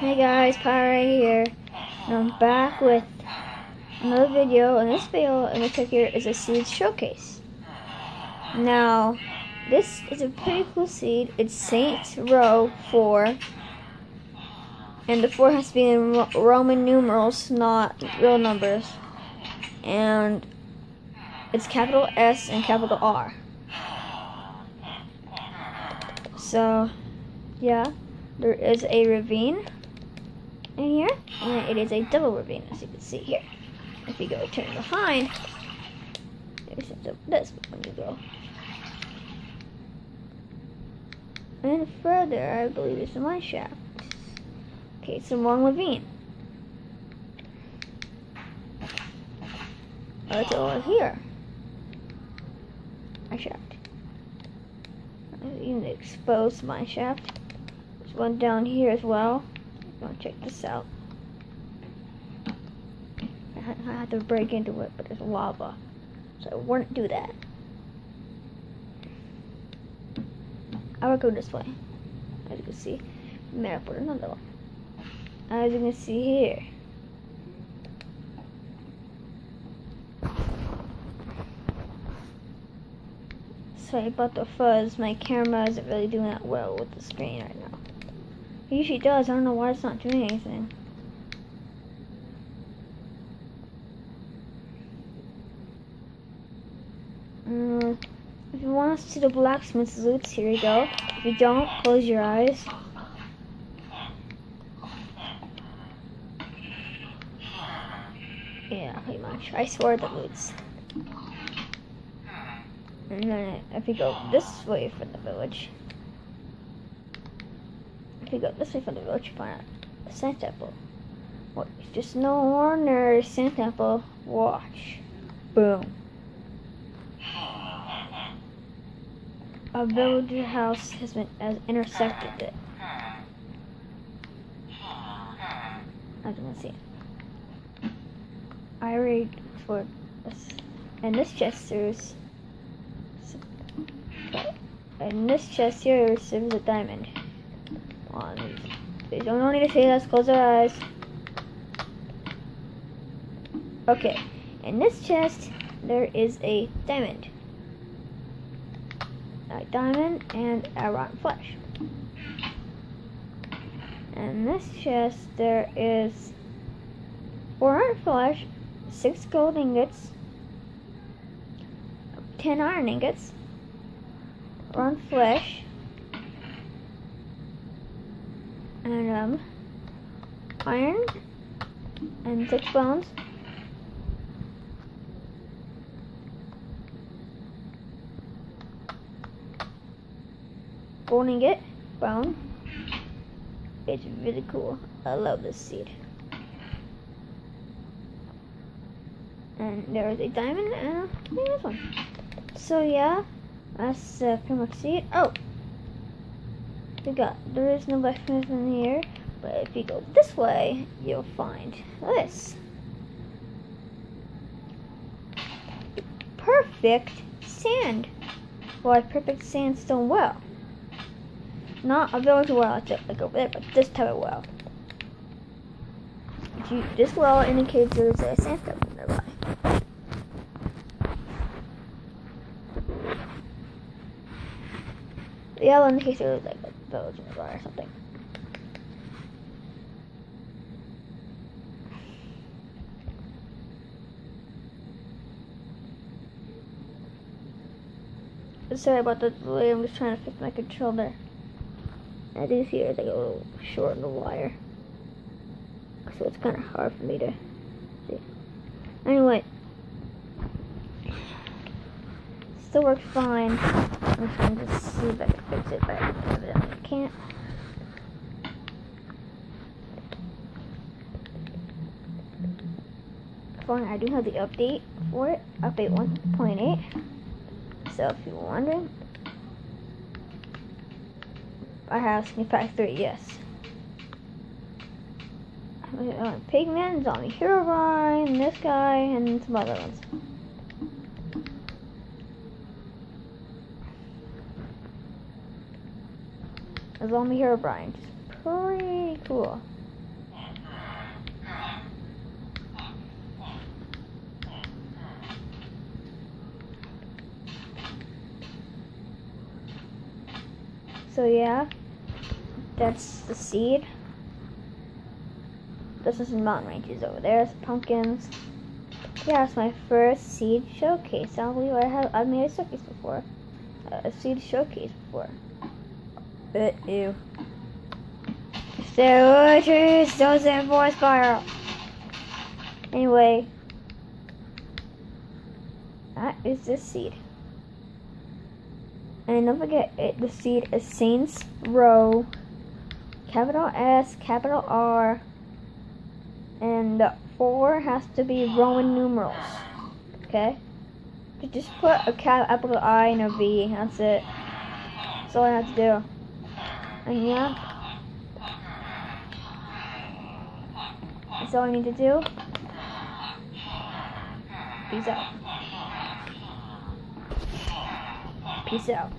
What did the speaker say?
Hey guys, Pyre here, I'm back with another video. And this video gonna take here is a seed showcase. Now, this is a pretty cool seed. It's Saint Row 4, and the 4 has to be in Roman numerals, not real numbers. And it's capital S and capital R. So, yeah, there is a ravine in here, and it is a double ravine, as you can see here. If you go turn behind, there's this when you go. And further, I believe there's a mine shaft. Okay, it's a long ravine. Oh, it's over here. My shaft. Even exposed mine shaft. There's one down here as well. Gonna check this out. I have to break into it, but there's lava. So I wouldn't do that. I would go this way. As you can see. I'm gonna put another one. As you can see here. Sorry about the fuzz. My camera isn't really doing that well with the screen right now. Usually does. I don't know why it's not doing anything. Mm, if you want to see the blacksmith's loots, here you go. If you don't, close your eyes. Yeah, pretty much. I swear the loots. And then if you go this way from the village, if you this way from the village, you find a sand temple. What? Just no ordinary sand temple. Watch. Boom. A village house has been has intersected it. You can see. It. I read for this. And this chest there's and this chest here serves a diamond. On. They don't need to say let's close our eyes. Okay. In this chest there is a diamond. A diamond and a rotten flesh. In this chest there is four iron flesh, six gold ingots, ten iron ingots, on flesh and um iron and six bones golden it bone it's really cool. I love this seed. And there's a diamond and this one. So yeah that's uh, pretty much it. Oh! We got, there is no in here, but if you go this way, you'll find this. Perfect sand. Well, perfect sandstone well. Not a village well, like over there, but this type of well. This well indicates there's a sandstone nearby. Yeah, in case it was like village nearby or something. Sorry about the delay, I'm just trying to fix my controller. As you see, it's like a little short in the wire. So it's kind of hard for me to see. Anyway. Still works fine. I'm trying to see if I can fix it, but evidently I can't. Fine, I do have the update for it, update 1.8. So if you're wondering, I have Skin Pack 3, yes. Uh, Pigman, Zombie Herobrine, this guy, and some other ones. Zombie Herobrine, just pretty cool. So yeah, that's the seed. This is some mountain ranges over there. There's pumpkins. Yeah, it's my first seed showcase. I don't believe I have I've made a showcase before. A seed showcase before. But ew. Steroids doesn't force fire. Anyway, that is the seed. And don't forget, it, the seed is Saints Row, capital S, capital R, and the 4 has to be Roman numerals. Okay? You just put a capital I and a V, that's it. That's all I have to do. And yeah. That's all I need to do. Peace out. Peace out.